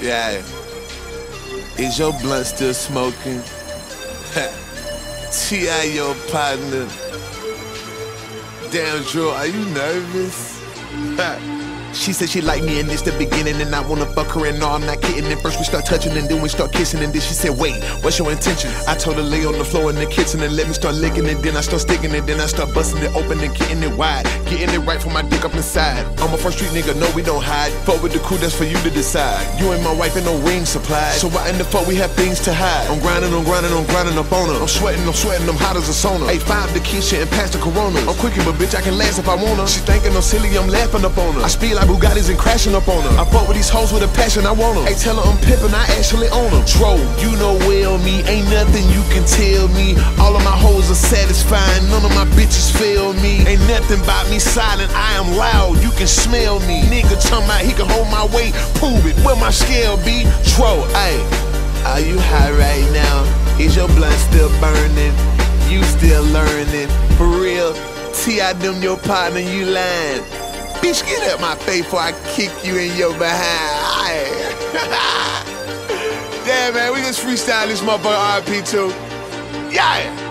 Yeah. Is your blunt still smoking? T.I. your partner. Damn, Dro, are you nervous? She said she like me and it's the beginning and I wanna fuck her and no I'm not kidding. And first we start touching and then we start kissing and then she said wait what's your intention? I told her lay on the floor in the kitchen and let me start licking and then I start sticking and then I start busting it open and getting it wide. Getting it right for my dick up inside. I'm a first street nigga no we don't hide. Fuck with the crew that's for you to decide. You ain't my wife and no ring supplied so why in the fuck we have things to hide? I'm grinding I'm grinding I'm grinding up on her. I'm sweating I'm sweating I'm hot as a sauna. Hey five the Keisha and past the Corona. I'm quickie but bitch I can last if I wanna. She thinking I'm silly I'm laughing up on her. I speed like Bugattis and crashing up on her. I fuck with these hoes with a passion, I want them. Hey, tell her I'm pimpin', I actually own them. Dro, you know well me, ain't nothing you can tell me. All of my hoes are satisfying, none of my bitches fail me. Ain't nothing about me silent, I am loud, you can smell me. Nigga talking about he can hold my weight, prove it, where my scale be. Dro, ayy, are you high right now? Is your blunt still burning? You still learning? For real? T.I. them your partner, you lying. Bitch, get out my face before I kick you in your behind. Damn, man, we just freestyle this motherfucker RP too. Yeah.